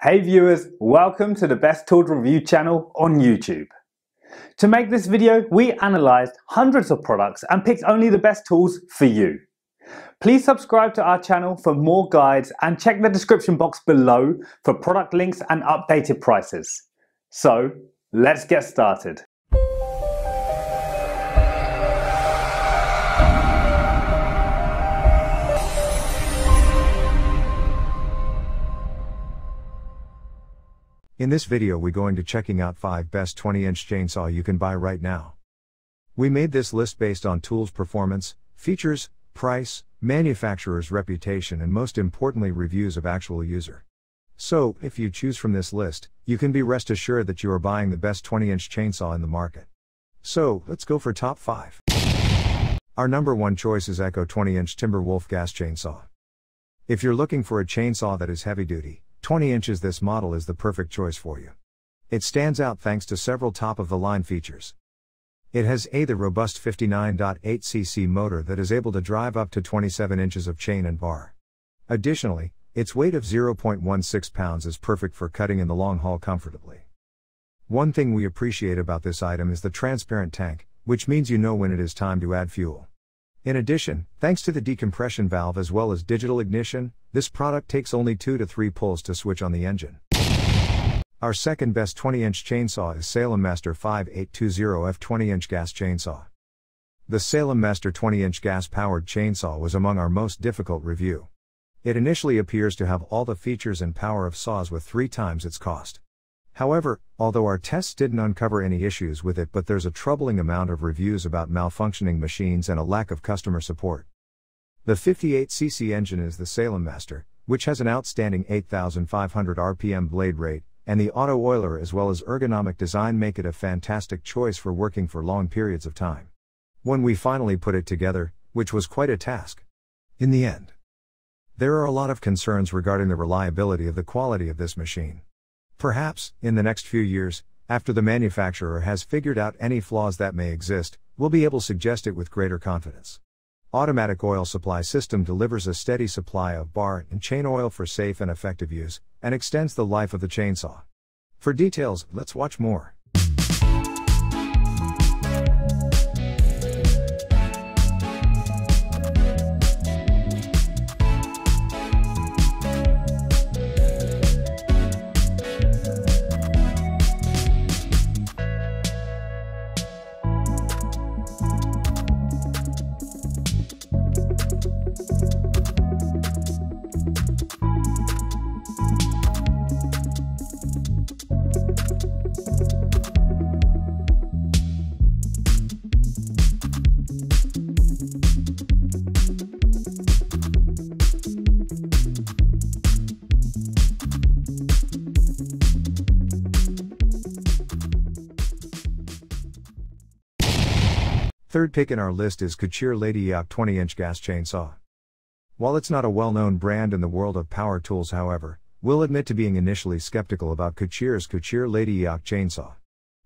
Hey viewers, welcome to the Best Tools Review channel on YouTube. To make this video, we analysed hundreds of products and picked only the best tools for you. Please subscribe to our channel for more guides and check the description box below for product links and updated prices. So, let's get started. In this video we going to checking out 5 best 20 inch chainsaw you can buy right now. We made this list based on tools performance, features, price, manufacturer's reputation and most importantly reviews of actual user. So, if you choose from this list, you can be rest assured that you are buying the best 20 inch chainsaw in the market. So, let's go for top 5. Our number one choice is Echo 20 inch Timberwolf gas chainsaw. If you're looking for a chainsaw that is heavy duty, 20 inches this model is the perfect choice for you. It stands out thanks to several top of the line features. It has A the robust 59.8cc motor that is able to drive up to 27 inches of chain and bar. Additionally, its weight of 0.16 pounds is perfect for cutting in the long haul comfortably. One thing we appreciate about this item is the transparent tank, which means you know when it is time to add fuel. In addition, thanks to the decompression valve as well as digital ignition, this product takes only 2 to 3 pulls to switch on the engine. Our second best 20 inch chainsaw is Salem Master 5820F 20 inch gas chainsaw. The Salem Master 20 inch gas powered chainsaw was among our most difficult review. It initially appears to have all the features and power of saws with three times its cost. However, although our tests didn't uncover any issues with it, but there's a troubling amount of reviews about malfunctioning machines and a lack of customer support. The 58cc engine is the Salem Master, which has an outstanding 8,500 RPM blade rate, and the auto oiler as well as ergonomic design make it a fantastic choice for working for long periods of time. When we finally put it together, which was quite a task. In the end, there are a lot of concerns regarding the reliability of the quality of this machine. Perhaps, in the next few years, after the manufacturer has figured out any flaws that may exist, we'll be able to suggest it with greater confidence. Automatic oil supply system delivers a steady supply of bar and chain oil for safe and effective use, and extends the life of the chainsaw. For details, let's watch more. Third pick in our list is Couture Lady Eoc 20 inch gas chainsaw. While it's not a well known brand in the world of power tools, however, we'll admit to being initially skeptical about Couture's Couture Lady Eoc chainsaw.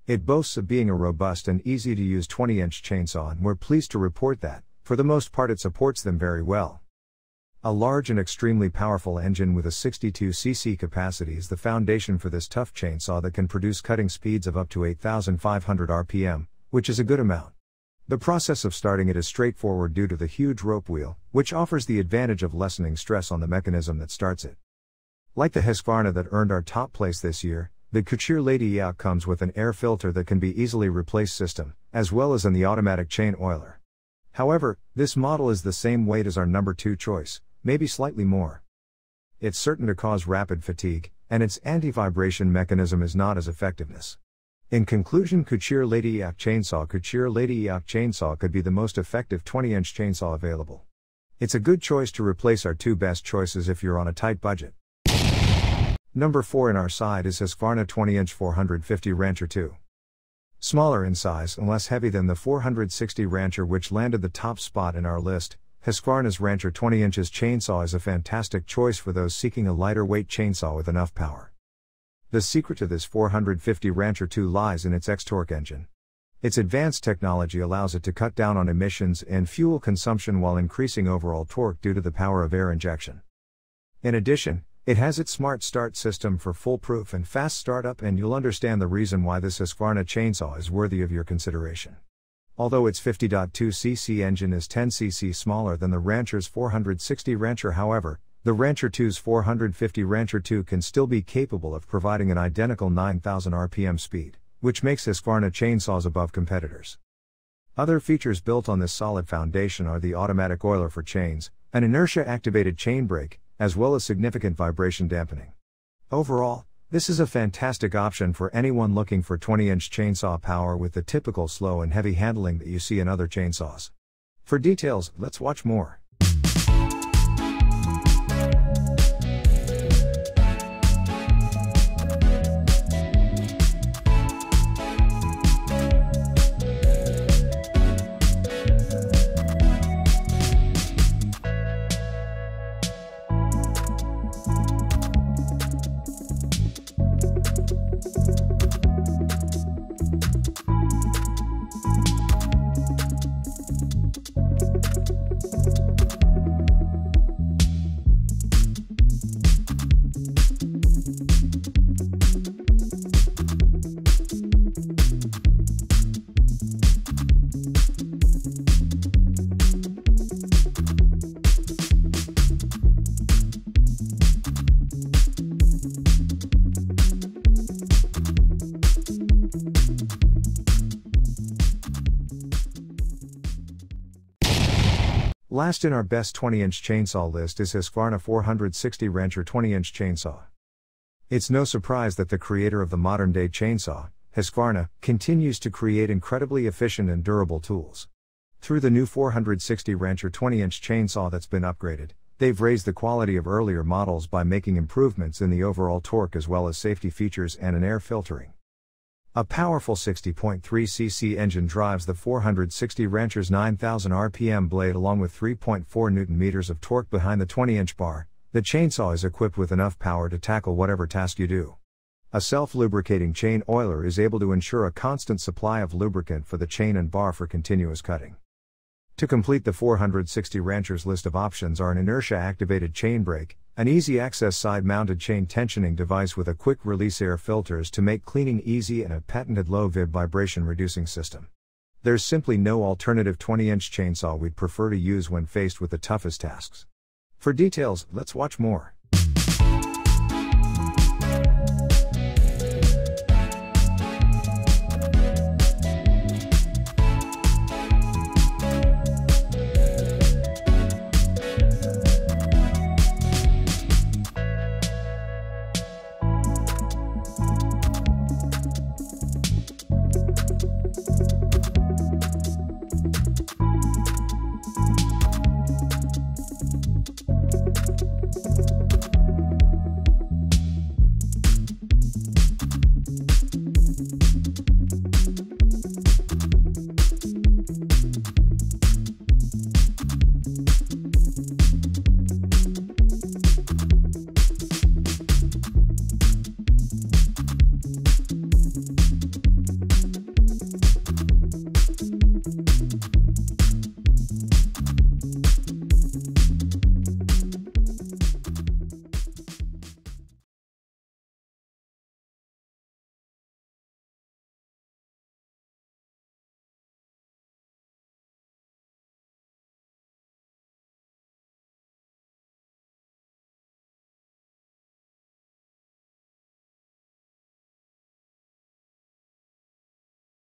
It boasts of being a robust and easy to use 20 inch chainsaw, and we're pleased to report that, for the most part, it supports them very well. A large and extremely powerful engine with a 62cc capacity is the foundation for this tough chainsaw that can produce cutting speeds of up to 8,500 RPM, which is a good amount. The process of starting it is straightforward due to the huge rope wheel, which offers the advantage of lessening stress on the mechanism that starts it. Like the Husqvarna that earned our top place this year, the Couture Lady Eoc comes with an air filter that can be easily replaced system, as well as in the automatic chain oiler. However, this model is the same weight as our number 2 choice, maybe slightly more. It's certain to cause rapid fatigue, and its anti-vibration mechanism is not as effectiveness. In conclusion, Couture Lady Eoc Chainsaw Couture Lady Eoc Chainsaw could be the most effective 20 inch chainsaw available. It's a good choice to replace our two best choices if you're on a tight budget. Number 4 in our side is Husqvarna 20 inch 450 Rancher 2. Smaller in size and less heavy than the 460 Rancher, which landed the top spot in our list, Husqvarna's Rancher 20 inches chainsaw is a fantastic choice for those seeking a lighter weight chainsaw with enough power. The secret to this 450 Rancher 2 lies in its X-Torque engine. Its advanced technology allows it to cut down on emissions and fuel consumption while increasing overall torque due to the power of air injection. In addition, It has its smart start system for foolproof and fast startup, and you'll understand the reason why this Husqvarna chainsaw is worthy of your consideration. Although its 50.2cc engine is 10cc smaller than the Rancher's 460 Rancher, however, the Rancher 2's 450 Rancher 2 can still be capable of providing an identical 9000 RPM speed, which makes Husqvarna chainsaws above competitors. Other features built on this solid foundation are the automatic oiler for chains, an inertia activated chain brake, as well as significant vibration dampening. Overall, this is a fantastic option for anyone looking for 20 inch chainsaw power with the typical slow and heavy handling that you see in other chainsaws. For details, let's watch more. Last in our best 20 inch chainsaw list is Husqvarna 460 Rancher 20 inch chainsaw. It's no surprise that the creator of the modern day chainsaw, Husqvarna, continues to create incredibly efficient and durable tools. Through the new 460 Rancher 20 inch chainsaw that's been upgraded, they've raised the quality of earlier models by making improvements in the overall torque as well as safety features and an air filtering. A powerful 60.3cc engine drives the 460 Rancher's 9000 RPM blade along with 3.4 Newton meters of torque behind the 20 inch bar. The chainsaw is equipped with enough power to tackle whatever task you do. A self lubricating chain oiler is able to ensure a constant supply of lubricant for the chain and bar for continuous cutting. To complete the 460 Ranchers list of options are an inertia activated chain brake, an easy access side mounted chain tensioning device with a quick release air filters to make cleaning easy and a patented low vib vibration reducing system. There's simply no alternative 20 inch chainsaw we'd prefer to use when faced with the toughest tasks. For details, let's watch more.